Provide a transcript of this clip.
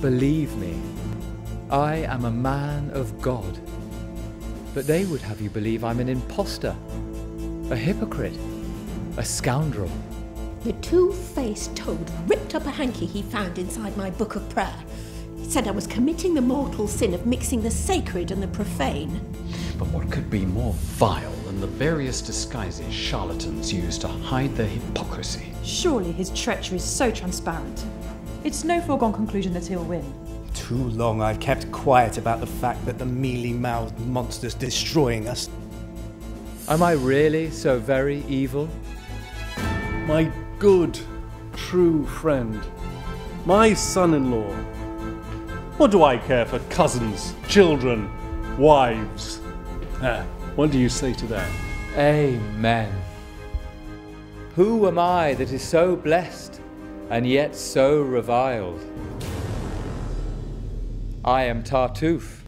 Believe me, I am a man of God. But they would have you believe I'm an impostor, a hypocrite, a scoundrel. The two-faced toad ripped up a hanky he found inside my book of prayer. He said I was committing the mortal sin of mixing the sacred and the profane. But what could be more vile than the various disguises charlatans use to hide their hypocrisy? Surely his treachery is so transparent. It's no foregone conclusion that he'll win. Too long I've kept quiet about the fact that the mealy-mouthed monster's destroying us. Am I really so very evil? My good, true friend. My son-in-law. What do I care for cousins, children, wives? Ah, what do you say to that? Amen. Who am I that is so blessed and yet so reviled? I am Tartuffe,